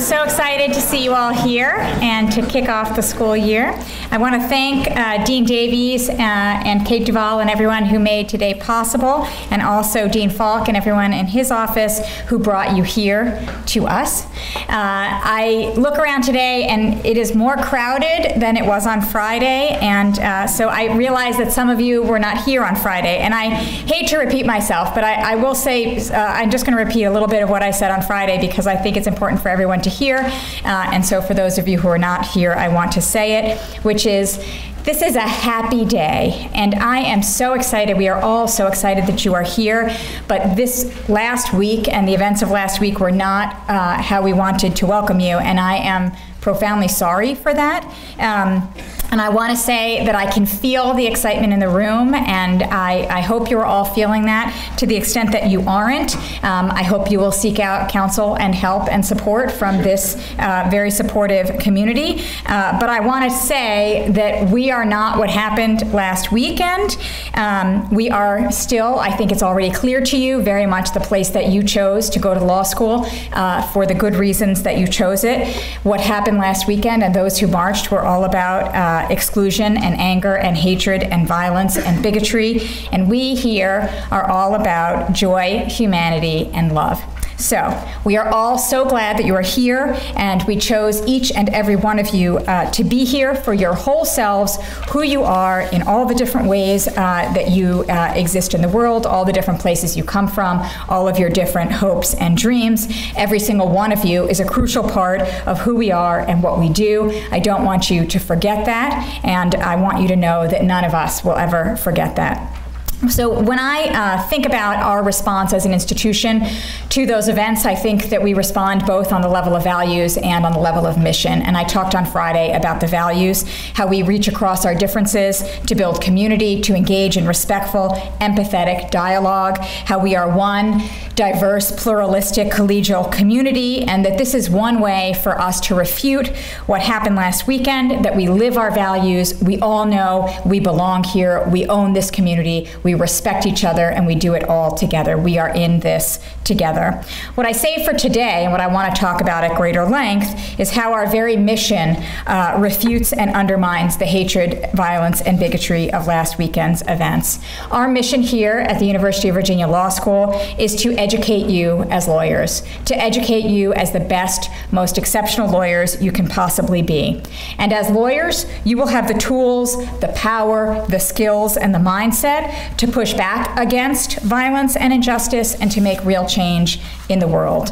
I'm so excited to see you all here and to kick off the school year. I want to thank uh, Dean Davies uh, and Kate Duval and everyone who made today possible, and also Dean Faulk and everyone in his office who brought you here to us. Uh, I look around today and it is more crowded than it was on Friday, and uh, so I realize that some of you were not here on Friday. And I hate to repeat myself, but I, I will say uh, I'm just going to repeat a little bit of what I said on Friday because I think it's important for everyone to hear. Uh, and so for those of you who are not here, I want to say it, which is this is a happy day, and I am so excited. We are all so excited that you are here. But this last week and the events of last week were not uh, how we wanted to welcome you, and I am profoundly sorry for that. Um, and I want to say that I can feel the excitement in the room, and I, I hope you're all feeling that. To the extent that you aren't, um, I hope you will seek out counsel and help and support from this uh, very supportive community. Uh, but I want to say that we are not what happened last weekend. Um, we are still, I think it's already clear to you, very much the place that you chose to go to law school uh, for the good reasons that you chose it. What happened last weekend and those who marched were all about uh, exclusion and anger and hatred and violence and bigotry. And we here are all about joy, humanity, and love. So, we are all so glad that you are here, and we chose each and every one of you uh, to be here for your whole selves, who you are in all the different ways uh, that you uh, exist in the world, all the different places you come from, all of your different hopes and dreams. Every single one of you is a crucial part of who we are and what we do. I don't want you to forget that, and I want you to know that none of us will ever forget that. So, when I uh, think about our response as an institution to those events, I think that we respond both on the level of values and on the level of mission. And I talked on Friday about the values, how we reach across our differences to build community, to engage in respectful, empathetic dialogue, how we are one diverse, pluralistic, collegial community, and that this is one way for us to refute what happened last weekend, that we live our values, we all know we belong here, we own this community, we we respect each other, and we do it all together. We are in this together. What I say for today, and what I want to talk about at greater length, is how our very mission uh, refutes and undermines the hatred, violence, and bigotry of last weekend's events. Our mission here at the University of Virginia Law School is to educate you as lawyers, to educate you as the best, most exceptional lawyers you can possibly be. And as lawyers, you will have the tools, the power, the skills, and the mindset to push back against violence and injustice and to make real change in the world.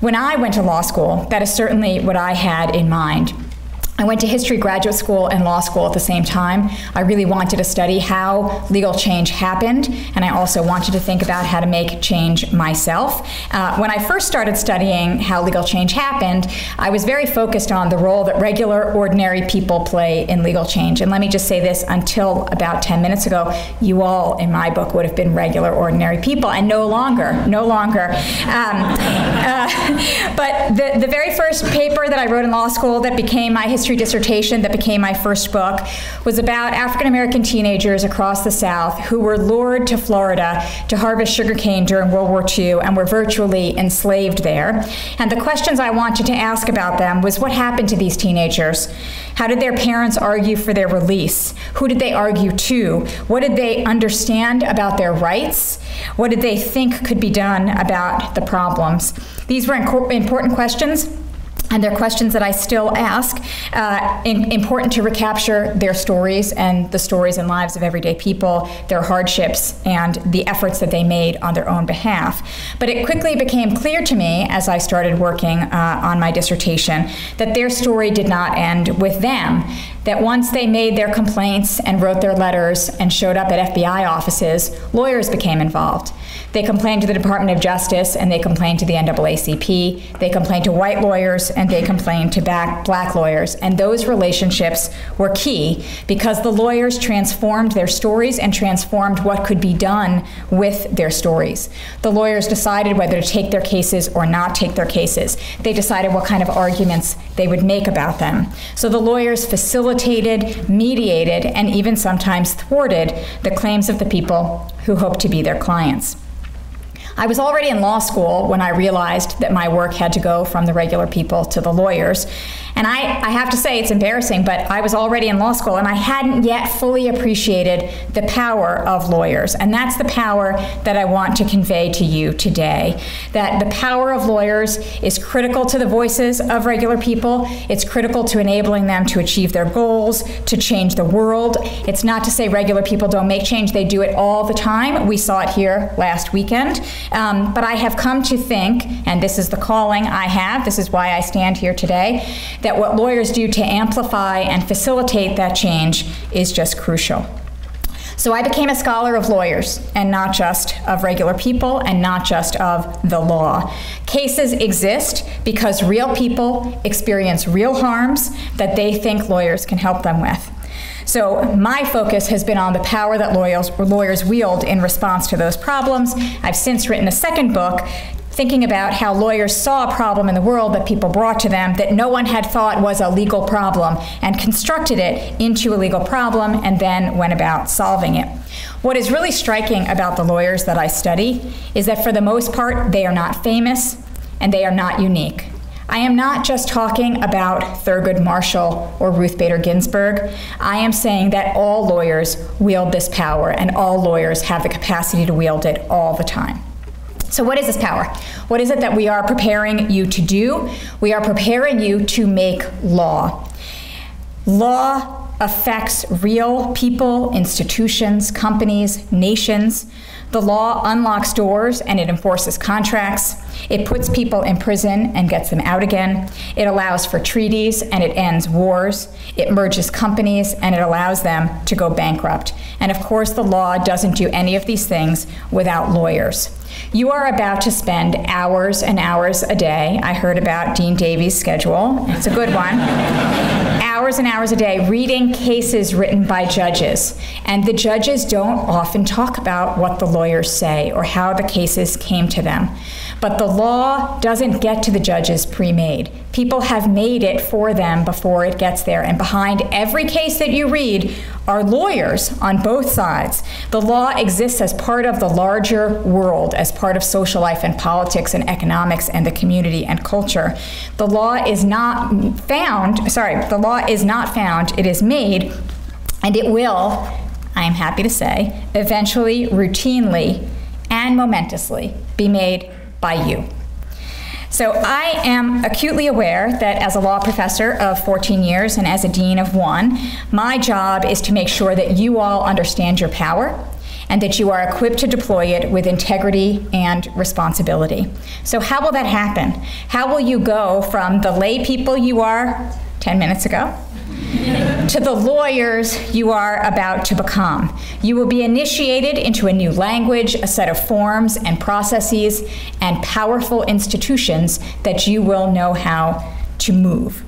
When I went to law school, that is certainly what I had in mind. I went to history graduate school and law school at the same time. I really wanted to study how legal change happened, and I also wanted to think about how to make change myself. Uh, when I first started studying how legal change happened, I was very focused on the role that regular, ordinary people play in legal change. And let me just say this until about 10 minutes ago, you all in my book would have been regular, ordinary people, and no longer, no longer. Um, uh, but the, the very first paper that I wrote in law school that became my history history dissertation that became my first book was about African American teenagers across the South who were lured to Florida to harvest sugarcane during World War II and were virtually enslaved there. And the questions I wanted to ask about them was what happened to these teenagers? How did their parents argue for their release? Who did they argue to? What did they understand about their rights? What did they think could be done about the problems? These were important questions and they're questions that I still ask, uh, in, important to recapture their stories and the stories and lives of everyday people, their hardships, and the efforts that they made on their own behalf. But it quickly became clear to me as I started working uh, on my dissertation that their story did not end with them that once they made their complaints and wrote their letters and showed up at FBI offices, lawyers became involved. They complained to the Department of Justice and they complained to the NAACP. They complained to white lawyers and they complained to black, lawyers. And those relationships were key because the lawyers transformed their stories and transformed what could be done with their stories. The lawyers decided whether to take their cases or not take their cases. They decided what kind of arguments they would make about them. So the lawyers facilitated, mediated, and even sometimes thwarted the claims of the people who hoped to be their clients. I was already in law school when I realized that my work had to go from the regular people to the lawyers. And I, I have to say, it's embarrassing, but I was already in law school and I hadn't yet fully appreciated the power of lawyers. And that's the power that I want to convey to you today. That the power of lawyers is critical to the voices of regular people, it's critical to enabling them to achieve their goals, to change the world. It's not to say regular people don't make change, they do it all the time. We saw it here last weekend. Um, but I have come to think, and this is the calling I have, this is why I stand here today that what lawyers do to amplify and facilitate that change is just crucial. So I became a scholar of lawyers and not just of regular people and not just of the law. Cases exist because real people experience real harms that they think lawyers can help them with. So my focus has been on the power that lawyers, lawyers wield in response to those problems. I've since written a second book thinking about how lawyers saw a problem in the world that people brought to them that no one had thought was a legal problem and constructed it into a legal problem and then went about solving it. What is really striking about the lawyers that I study is that for the most part, they are not famous and they are not unique. I am not just talking about Thurgood Marshall or Ruth Bader Ginsburg. I am saying that all lawyers wield this power and all lawyers have the capacity to wield it all the time. So, what is this power? What is it that we are preparing you to do? We are preparing you to make law. Law affects real people, institutions, companies, nations. The law unlocks doors and it enforces contracts. It puts people in prison and gets them out again. It allows for treaties and it ends wars. It merges companies and it allows them to go bankrupt. And of course, the law doesn't do any of these things without lawyers. You are about to spend hours and hours a day. I heard about Dean Davies' schedule. It's a good one. hours and hours a day reading cases written by judges. And the judges don't often talk about what the lawyers say or how the cases came to them. But the law doesn't get to the judges pre made. People have made it for them before it gets there. And behind every case that you read are lawyers on both sides. The law exists as part of the larger world, as part of social life and politics and economics and the community and culture. The law is not found, sorry, the law is not found, it is made, and it will, I am happy to say, eventually, routinely, and momentously be made by you. So I am acutely aware that as a law professor of 14 years and as a dean of one, my job is to make sure that you all understand your power and that you are equipped to deploy it with integrity and responsibility. So how will that happen? How will you go from the lay people you are 10 minutes ago to the lawyers you are about to become. You will be initiated into a new language, a set of forms and processes, and powerful institutions that you will know how to move.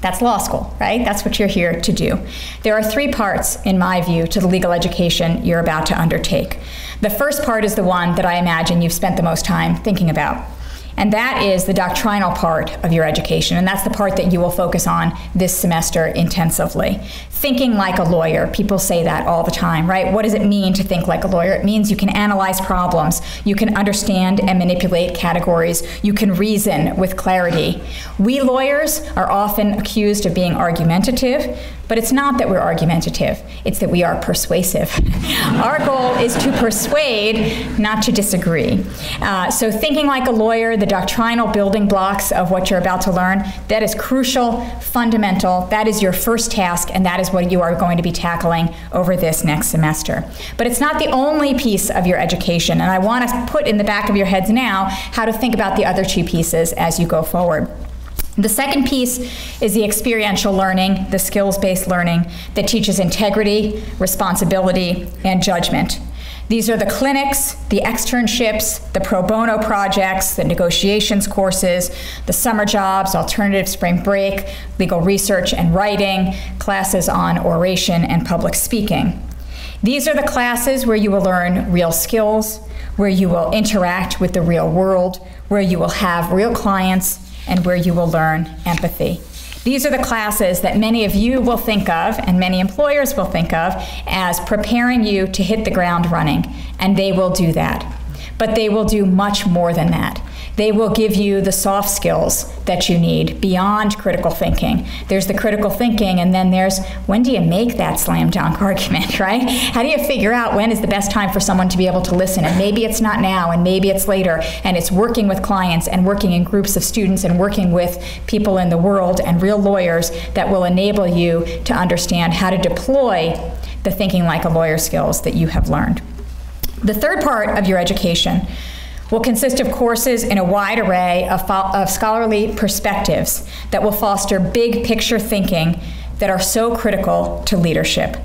That's law school, right? That's what you're here to do. There are three parts, in my view, to the legal education you're about to undertake. The first part is the one that I imagine you've spent the most time thinking about. And that is the doctrinal part of your education. And that's the part that you will focus on this semester intensively. Thinking like a lawyer, people say that all the time, right? What does it mean to think like a lawyer? It means you can analyze problems, you can understand and manipulate categories, you can reason with clarity. We lawyers are often accused of being argumentative, but it's not that we're argumentative, it's that we are persuasive. Our goal is to persuade, not to disagree. Uh, so, thinking like a lawyer, the doctrinal building blocks of what you're about to learn, that is crucial, fundamental. That is your first task, and that is what you are going to be tackling over this next semester. But it's not the only piece of your education, and I want to put in the back of your heads now how to think about the other two pieces as you go forward. The second piece is the experiential learning, the skills based learning that teaches integrity, responsibility, and judgment. These are the clinics, the externships, the pro bono projects, the negotiations courses, the summer jobs, alternative spring break, legal research and writing, classes on oration and public speaking. These are the classes where you will learn real skills, where you will interact with the real world, where you will have real clients, and where you will learn empathy. These are the classes that many of you will think of, and many employers will think of, as preparing you to hit the ground running, and they will do that. but they will do much more than that. They will give you the soft skills that you need beyond critical thinking. There's the critical thinking, and then there's when do you make that slam dunk argument, right? How do you figure out when is the best time for someone to be able to listen? And maybe it's not now, and maybe it's later, and it's working with clients and working in groups of students and working with people in the world and real lawyers that will enable you to understand how to deploy the thinking like a lawyer skills that you have learned. The third part of your education will consist of courses in a wide array of, of scholarly perspectives that will foster big picture thinking that are so critical to leadership.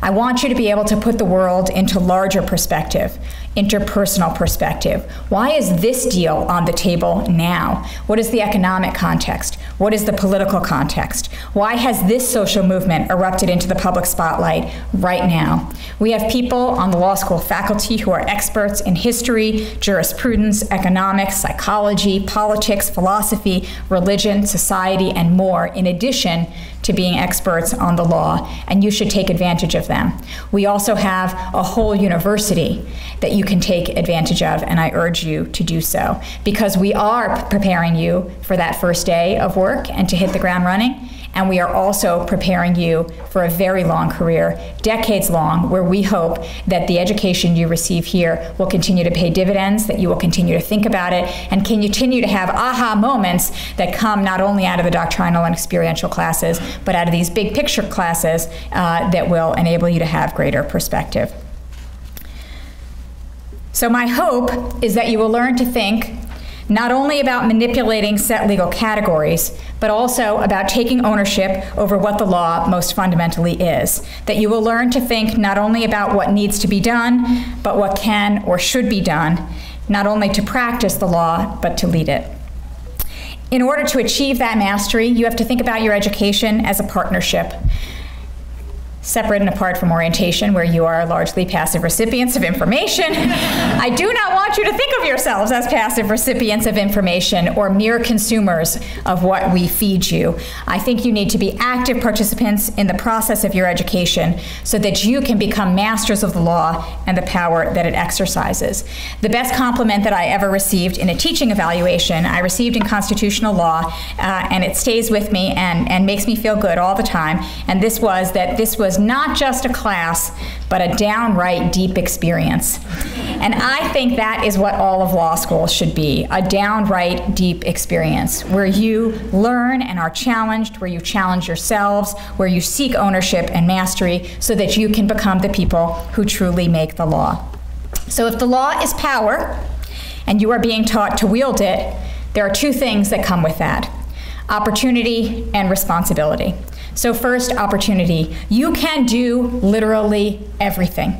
I want you to be able to put the world into larger perspective, interpersonal perspective. Why is this deal on the table now? What is the economic context? What is the political context? Why has this social movement erupted into the public spotlight right now? We have people on the law school faculty who are experts in history, jurisprudence, economics, psychology, politics, philosophy, religion, society, and more, in addition to being experts on the law, and you should take advantage of them. We also have a whole university that you can take advantage of, and I urge you to do so because we are preparing you for that first day of work and to hit the ground running and we are also preparing you for a very long career, decades long, where we hope that the education you receive here will continue to pay dividends, that you will continue to think about it, and can continue to have aha moments that come not only out of the doctrinal and experiential classes, but out of these big picture classes uh, that will enable you to have greater perspective. So, my hope is that you will learn to think not only about manipulating set legal categories, but also about taking ownership over what the law most fundamentally is. That you will learn to think not only about what needs to be done, but what can or should be done, not only to practice the law, but to lead it. In order to achieve that mastery, you have to think about your education as a partnership separate and apart from orientation, where you are largely passive recipients of information. I do not want you to think of yourselves as passive recipients of information or mere consumers of what we feed you. I think you need to be active participants in the process of your education so that you can become masters of the law and the power that it exercises. The best compliment that I ever received in a teaching evaluation, I received in constitutional law, uh, and it stays with me and, and makes me feel good all the time. And this was that this was not just a class, but a downright deep experience. And I think that is what all of law school should be a downright deep experience where you learn and are challenged, where you challenge yourselves, where you seek ownership and mastery so that you can become the people who truly make the law. So if the law is power and you are being taught to wield it, there are two things that come with that opportunity and responsibility. So, first, opportunity. You can do literally everything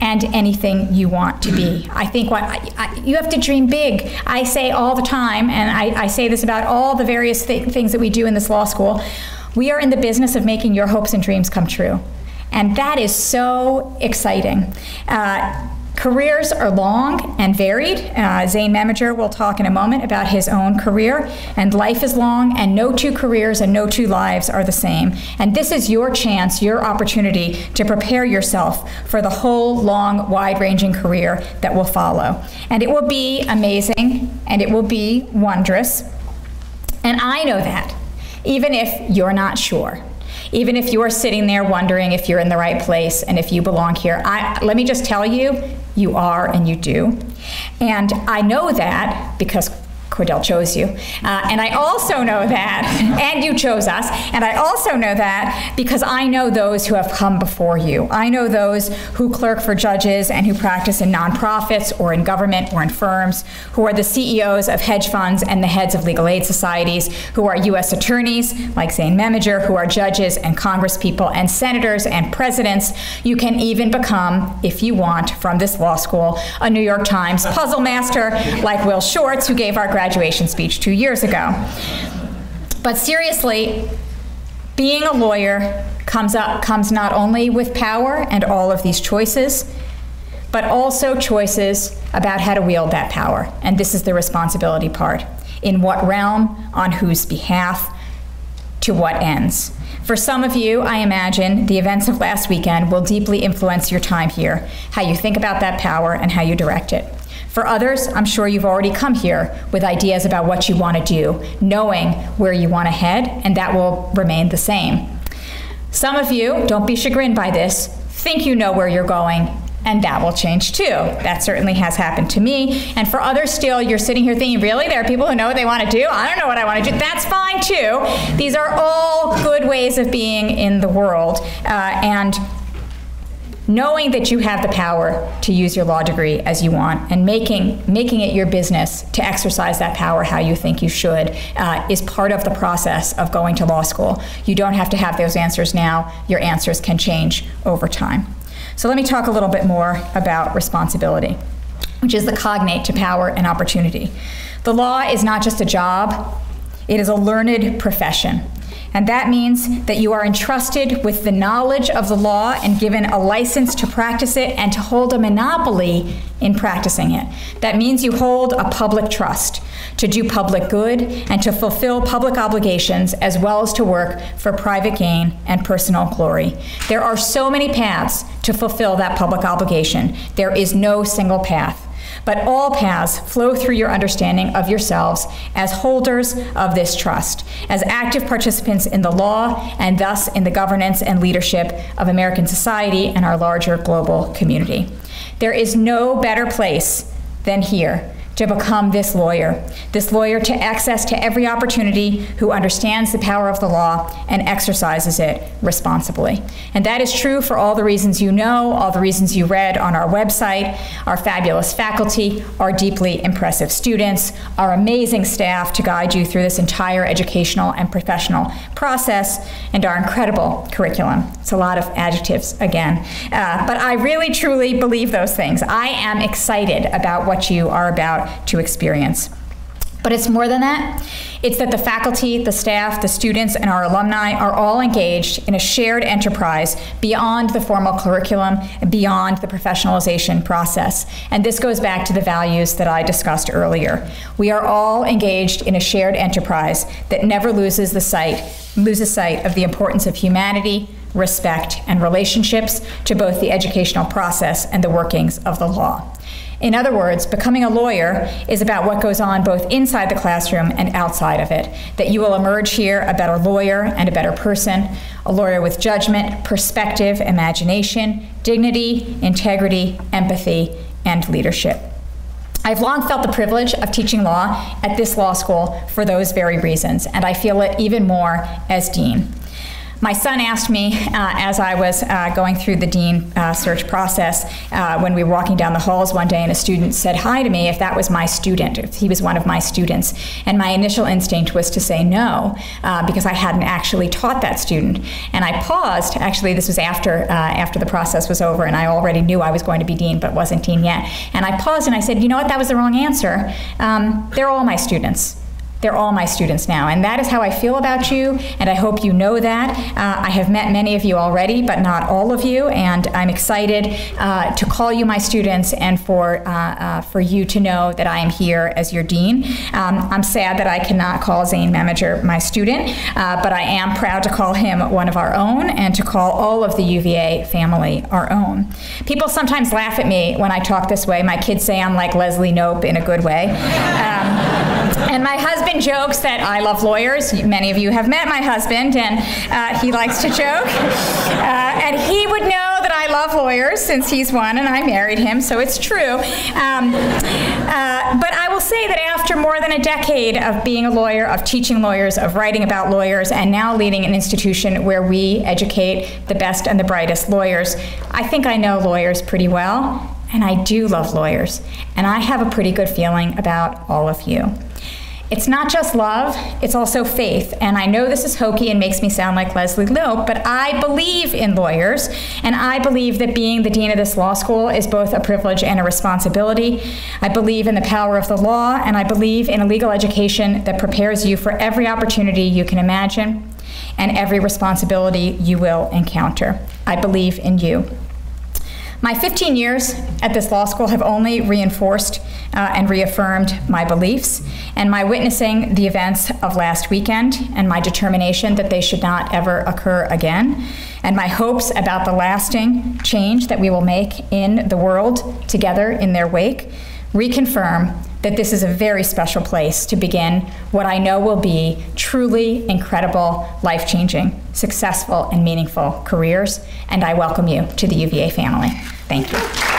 and anything you want to be. I think what I, I, you have to dream big. I say all the time, and I, I say this about all the various th- things that we do in this law school. We are in the business of making your hopes and dreams come true. And that is so exciting. Uh, Careers are long and varied. Uh, Zane Memeger will talk in a moment about his own career. And life is long, and no two careers and no two lives are the same. And this is your chance, your opportunity to prepare yourself for the whole long, wide ranging career that will follow. And it will be amazing and it will be wondrous. And I know that, even if you're not sure even if you're sitting there wondering if you're in the right place and if you belong here, I, let me just tell you, you are and you do. And I know that because Cordel chose you. Uh, and I also know that, and you chose us, and I also know that because I know those who have come before you. I know those who clerk for judges and who practice in nonprofits or in government or in firms, who are the CEOs of hedge funds and the heads of legal aid societies, who are U.S. attorneys like Zane Memeger, who are judges and congresspeople and senators and presidents. You can even become, if you want, from this law school, a New York Times puzzle master like Will Shortz, who gave our graduation speech two years ago. But seriously, being a lawyer comes up comes not only with power and all of these choices, but also choices about how to wield that power. And this is the responsibility part. In what realm, on whose behalf, to what ends. For some of you, I imagine the events of last weekend will deeply influence your time here, how you think about that power and how you direct it. For others, I'm sure you've already come here with ideas about what you want to do, knowing where you want to head, and that will remain the same. Some of you, don't be chagrined by this, think you know where you're going, and that will change too. That certainly has happened to me. And for others still, you're sitting here thinking, really? There are people who know what they want to do? I don't know what I want to do. That's fine too. These are all good ways of being in the world. Uh, and knowing that you have the power to use your law degree as you want and making, making it your business to exercise that power how you think you should uh, is part of the process of going to law school. You don't have to have those answers now. Your answers can change over time. So let me talk a little bit more about responsibility, which is the cognate to power and opportunity. The law is not just a job, it is a learned profession. And that means that you are entrusted with the knowledge of the law and given a license to practice it and to hold a monopoly in practicing it. That means you hold a public trust to do public good and to fulfill public obligations as well as to work for private gain and personal glory. There are so many paths to fulfill that public obligation. There is no single path. But all paths flow through your understanding of yourselves as holders of this trust, as active participants in the law, and thus in the governance and leadership of American society and our larger global community. There is no better place than here to become this lawyer, this lawyer to access to every opportunity who understands the power of the law and exercises it responsibly. And that is true for all the reasons you know, all the reasons you read on our website, our fabulous faculty, our deeply impressive students, our amazing staff to guide you through this entire educational and professional process, and our incredible curriculum. It's a lot of adjectives again. Uh, but I really truly believe those things. I am excited about what you are about to experience. But it's more than that. It's that the faculty, the staff, the students, and our alumni are all engaged in a shared enterprise beyond the formal curriculum beyond the professionalization process. And this goes back to the values that I discussed earlier. We are all engaged in a shared enterprise that never loses the sight, loses sight of the importance of humanity, respect, and relationships to both the educational process and the workings of the law. In other words, becoming a lawyer is about what goes on both inside the classroom and outside of it. That you will emerge here a better lawyer and a better person, a lawyer with judgment, perspective, imagination, dignity, integrity, empathy, and leadership. I've long felt the privilege of teaching law at this law school for those very reasons, and I feel it even more as dean. My son asked me uh, as I was uh, going through the dean uh, search process uh, when we were walking down the halls one day, and a student said hi to me if that was my student, if he was one of my students. And my initial instinct was to say no, uh, because I hadn't actually taught that student. And I paused. Actually, this was after uh, after the process was over, and I already knew I was going to be dean, but wasn't dean yet. And I paused and I said, you know what? That was the wrong answer. Um, they're all my students. They're all my students now. And that is how I feel about you, and I hope you know that. Uh, I have met many of you already, but not all of you, and I'm excited uh, to call you my students and for, uh, uh for you to know that I am here as your dean. Um, I'm sad that I cannot call Zane Memeger my student, uh, but I am proud to call him one of our own and to call all of the UVA family our own. People sometimes laugh at me when I talk this way. My kids say I'm like Leslie Knope in a good way. Um, and my husband jokes that I love lawyers. Many of you have met my husband, and uh, he likes to joke. Uh, and he would know that I love lawyers since he's one, and I married him, so it's true. Um, uh, but I will say that after more than a decade of being a lawyer, of teaching lawyers, of writing about lawyers, and now leading an institution where we educate the best and the brightest lawyers, I think I know lawyers pretty well. And I do love lawyers. And I have a pretty good feeling about all of you. It's not just love, it's also faith. And I know this is hokey and makes me sound like Leslie Knope, but I believe in lawyers, and I believe that being the dean of this law school is both a privilege and a responsibility. I believe in the power of the law, and I believe in a legal education that prepares you for every opportunity you can imagine and every responsibility you will encounter. I believe in you. My 15 years at this law school have only reinforced uh, and reaffirmed my beliefs and my witnessing the events of last weekend and my determination that they should not ever occur again and my hopes about the lasting change that we will make in the world together in their wake reconfirm that this is a very special place to begin what I know will be truly incredible, life changing, successful, and meaningful careers. And I welcome you to the UVA family. Thank you.